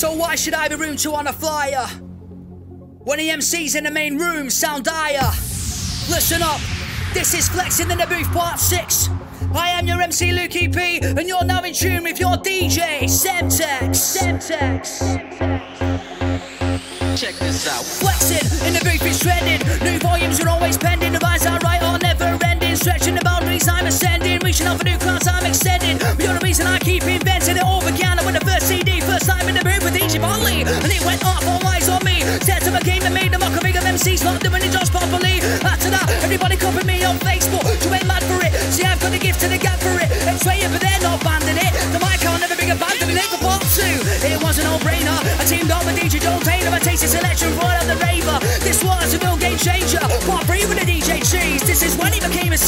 So why should I be room two on a flyer? When the MC's in the main room sound dire. Listen up, this is Flexing in the Booth Part 6. I am your MC Lukey P, and you're now in tune with your DJ, Semtex. Semtex. Check this out always pending. The rhymes I write are never ending. Stretching the boundaries, I'm ascending. Reaching out for new crowds, I'm extending. You're the reason I keep inventing it all began with the first CD. First time in the booth with DJ Bonley. And it went off, all eyes on me. Set to a game that made the mockery of MCs not doing it just properly. After that, everybody copy me on Facebook. You ain't mad for it. See, I've got a gift to the gap for it. X-raying, but they're not banding it. The mic I'll never bring a band to me for part two. It was a no-brainer. I teamed up with DJ Joe Taylor. I tasted selection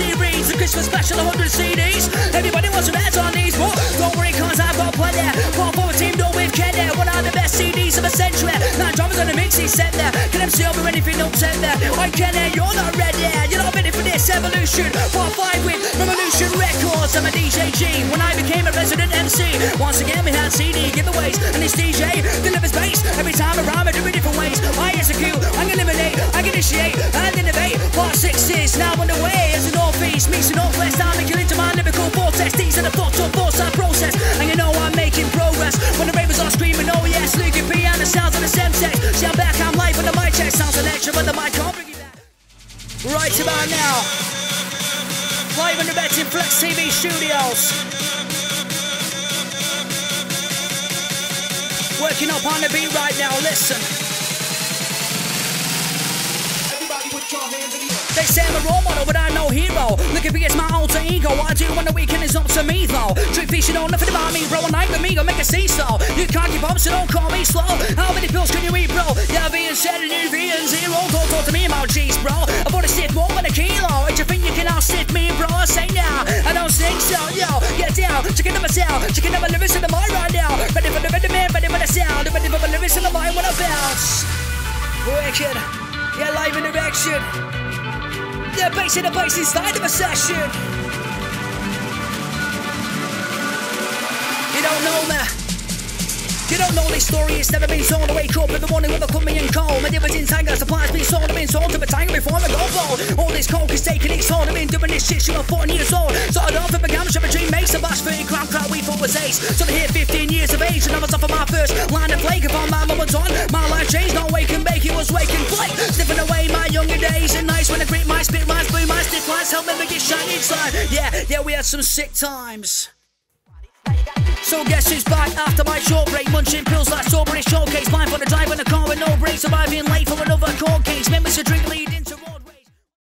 series, the Christmas special, 100 CDs. Everybody wants to hands on these, but don't worry, cause I've got plenty. Pop forward team, don't with care. One of the best CDs of a century. Nine drummers on a mix, he sent there. Can observe over anything, don't send there. I can hear you're not ready. You're not ready for this evolution. Part 5 with Revolution Records. I'm a DJ G. When I became a resident MC, once again we had CD giveaways, and this DJ delivers bass. Every time I rhyme, I do it different ways. I execute, I eliminate, I initiate, and innovate. Part 6. Electric, but the mic can't bring you. Right about now. Live in the Flex TV studios. Working up on the beat right now, listen. They say I'm a role model, but I'm no hero. Look at me as my alter ego. What I do on the weekend is up to me, though. Truth be, you know nothing about me, bro. Night with me, go make a scene slow. You can't keep up, so don't call me slow. How many pills can you eat, bro? Yeah, being said and you being zero. Don't talk to me about G's, bro. I bought a sit more than a kilo. And you think you can outsit me, bro? I say now. I don't think so, yo. Get down, out my sound. Out my lyrics in the mind right now. Ready for the rhythm, ready for the sound. Ready for the lyrics in the mind when I bounce. Wicked. Yeah, live in direction. The bass in the bass inside of a session. You don't know me. You don't know this story, it's never been told. I wake up in the morning with a coming and cold. My difference in tango supplies been sold. I've been sold to a tango before I go bold. All this coke is taking its toll. I've been doing this shit since I'm 14 years old. Started off at the gamma shop, a dream makes a bash 30 crown crowd, we thought was ace. So they hit 15 years of age, and I was off of my first stiff help me get shiny inside. Yeah, yeah, we had some sick times. So guess who's back after my short break? Munching pills like strawberry showcase. Mine for the drive in the car with no brakes. Arriving late for another court case. Members of Drinkley